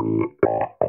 Bye.